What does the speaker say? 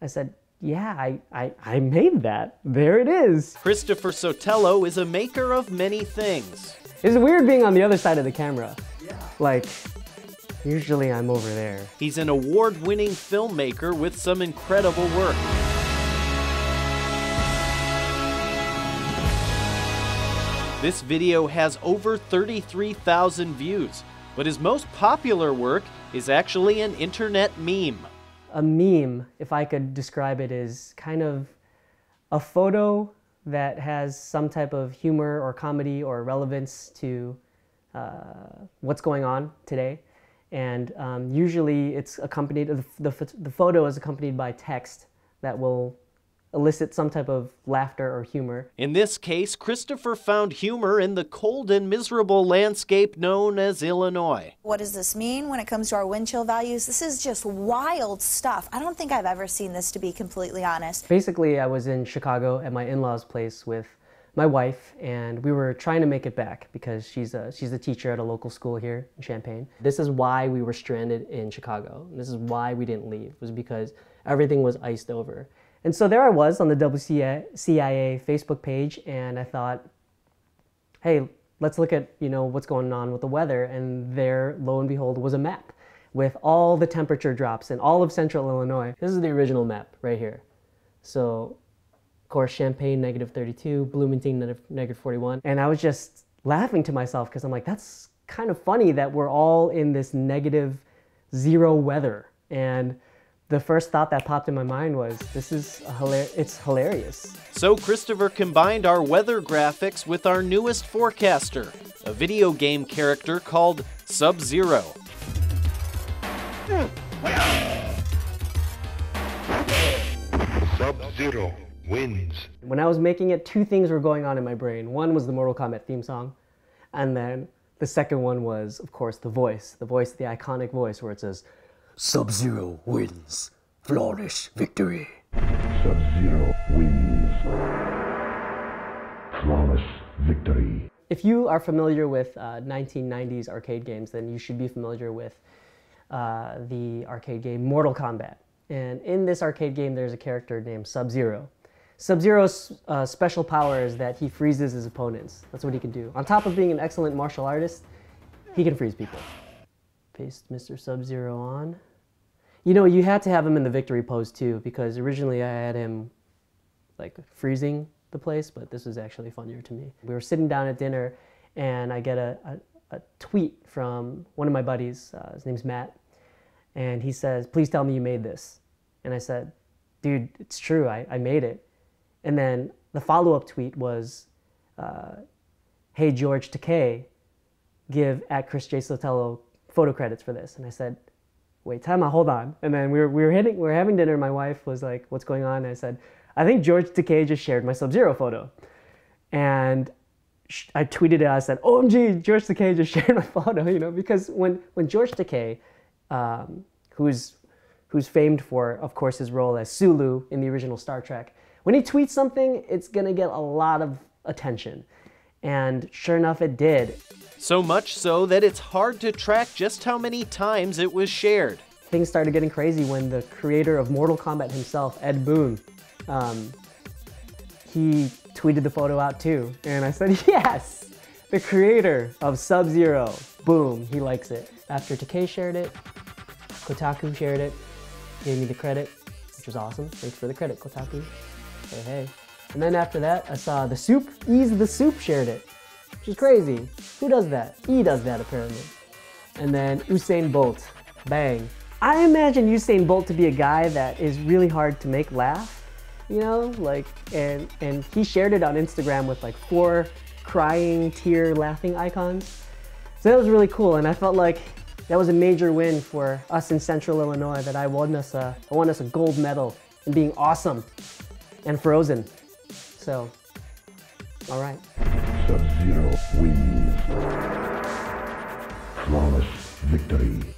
I said, yeah, I, I, I made that. There it is. Christopher Sotelo is a maker of many things. It's weird being on the other side of the camera. Yeah. Like, usually I'm over there. He's an award winning filmmaker with some incredible work. This video has over 33,000 views, but his most popular work is actually an internet meme. A meme, if I could describe it, is kind of a photo that has some type of humor or comedy or relevance to uh, what's going on today. And um, usually it's accompanied, the, the, the photo is accompanied by text that will elicit some type of laughter or humor. In this case, Christopher found humor in the cold and miserable landscape known as Illinois. What does this mean when it comes to our wind chill values? This is just wild stuff. I don't think I've ever seen this, to be completely honest. Basically, I was in Chicago at my in-laws' place with my wife, and we were trying to make it back because she's a, she's a teacher at a local school here in Champaign. This is why we were stranded in Chicago. This is why we didn't leave, was because everything was iced over. And so there I was on the WCIA Facebook page, and I thought, hey, let's look at you know what's going on with the weather. And there, lo and behold, was a map with all the temperature drops in all of central Illinois. This is the original map right here. So, of course, Champaign negative 32, Bloomington negative 41, and I was just laughing to myself because I'm like, that's kind of funny that we're all in this negative zero weather and the first thought that popped in my mind was, this is hilarious. It's hilarious. So Christopher combined our weather graphics with our newest forecaster, a video game character called Sub-Zero. Sub-Zero wins. When I was making it, two things were going on in my brain. One was the Mortal Kombat theme song, and then the second one was, of course, the voice. The voice, the iconic voice where it says, Sub-Zero wins. Flawless victory. Sub-Zero wins. Flawless victory. If you are familiar with uh, 1990s arcade games, then you should be familiar with uh, the arcade game Mortal Kombat. And in this arcade game, there's a character named Sub-Zero. Sub-Zero's uh, special power is that he freezes his opponents. That's what he can do. On top of being an excellent martial artist, he can freeze people. Paste Mr. Sub-Zero on. You know, you had to have him in the victory pose too, because originally I had him like freezing the place, but this was actually funnier to me. We were sitting down at dinner, and I get a, a, a tweet from one of my buddies. Uh, his name's Matt, and he says, "Please tell me you made this." And I said, "Dude, it's true. I, I made it." And then the follow-up tweet was, uh, "Hey George Takei, give at Chris J Sotelo photo credits for this." And I said, wait, time out, hold on. And then we were, we were hitting, we were having dinner. My wife was like, what's going on? And I said, I think George Takei just shared my Sub-Zero photo. And I tweeted it, I said, OMG, George Takei just shared my photo, you know, because when, when George Takei, um, who's, who's famed for, of course, his role as Sulu in the original Star Trek, when he tweets something, it's gonna get a lot of attention. And sure enough, it did. So much so that it's hard to track just how many times it was shared. Things started getting crazy when the creator of Mortal Kombat himself, Ed Boon, um, he tweeted the photo out too. And I said, yes, the creator of Sub-Zero, boom, he likes it. After Takei shared it, Kotaku shared it, gave me the credit, which was awesome. Thanks for the credit, Kotaku. Hey, hey. And then after that, I saw the soup, E!'s the Soup shared it, which is crazy. Who does that? E does that apparently. And then Usain Bolt, bang. I imagine Usain Bolt to be a guy that is really hard to make laugh, you know, like, and, and he shared it on Instagram with like four crying, tear, laughing icons. So that was really cool, and I felt like that was a major win for us in Central Illinois. That I won us a, I won us a gold medal in being awesome and frozen. So, all right. Sub-Zero wins. Flawless victory.